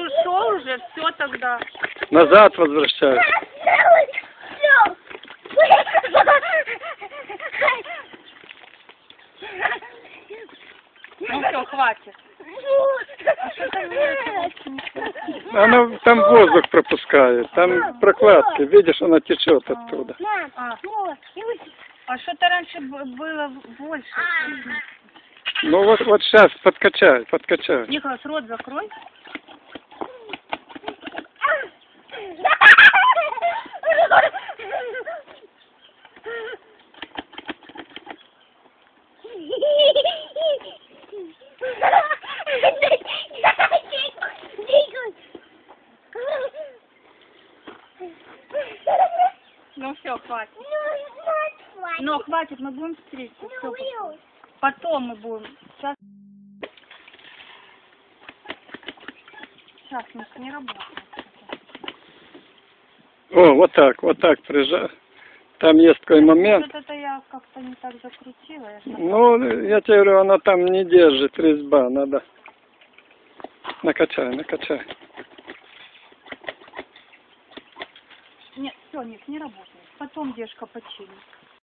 уже все тогда. Назад возвращаюсь. Ну все, хватит. Она там воздух пропускает, там прокладки, видишь, она течет оттуда. А, а что-то раньше было больше. Ну вот, вот сейчас подкачай, подкачай. Николас, рот закрой. Ну все, хватит. Ну, хватит, мы будем встретиться. Всё, потом мы будем. Сейчас. Сейчас, Миш, не работает. О, вот так, вот так прижа. Там есть такой момент. Вот это я как-то не так закрутила. Я Ну, я тебе говорю, она там не держит резьба, надо. Накачай, накачай. Нет, все, нет, не работает. Потом Дешка починит.